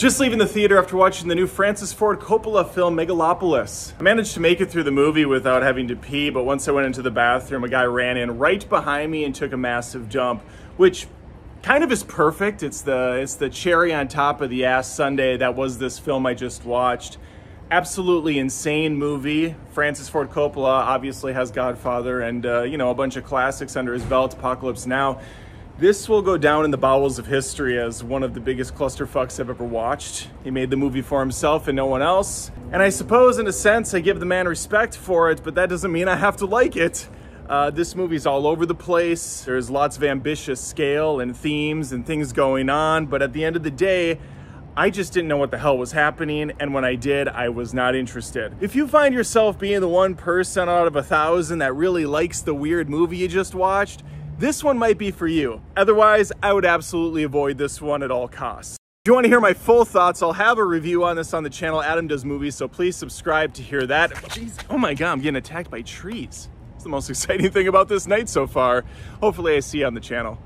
Just leaving the theater after watching the new Francis Ford Coppola film Megalopolis. I managed to make it through the movie without having to pee, but once I went into the bathroom, a guy ran in right behind me and took a massive dump, which kind of is perfect. It's the it's the cherry on top of the ass sundae that was this film I just watched. Absolutely insane movie. Francis Ford Coppola obviously has Godfather and uh, you know a bunch of classics under his belt. Apocalypse Now. This will go down in the bowels of history as one of the biggest clusterfucks I've ever watched. He made the movie for himself and no one else. And I suppose, in a sense, I give the man respect for it, but that doesn't mean I have to like it. Uh, this movie's all over the place. There's lots of ambitious scale and themes and things going on, but at the end of the day, I just didn't know what the hell was happening, and when I did, I was not interested. If you find yourself being the one person out of a thousand that really likes the weird movie you just watched, this one might be for you. Otherwise, I would absolutely avoid this one at all costs. If you want to hear my full thoughts, I'll have a review on this on the channel Adam Does Movies, so please subscribe to hear that. Jeez, oh my god, I'm getting attacked by trees. It's the most exciting thing about this night so far. Hopefully I see you on the channel.